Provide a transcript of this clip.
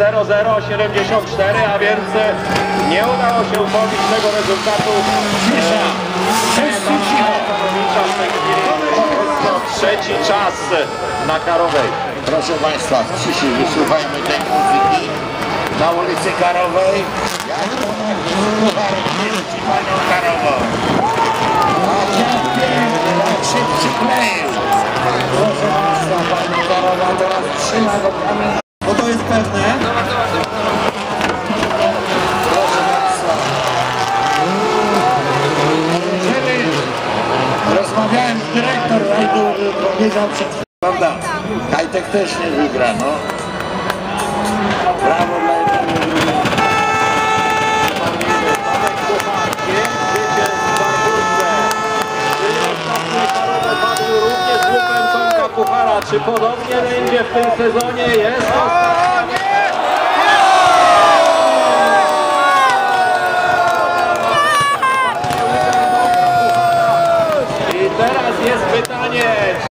0074, a więc nie udało się pobić tego rezultatu. Cisza! Wszyscy cicho! Stanowicza w tej chwili jest to trzeci czas na Karowej. Proszę Państwa, w ciszy wysłuchajmy tej muzyki na ulicy Karowej. Jak Panią Karową. A jak piękny, jak się przykleił. Proszę Państwa, Pani Karowa teraz trzyma go kamień. Rozmawiałem z dyrektor rajdu, powiedział przed chwilą, Kajtek też nie wygra, no. Brawo dla Puchara. Czy podobnie będzie w tym sezonie? Jest. Jest pytanie,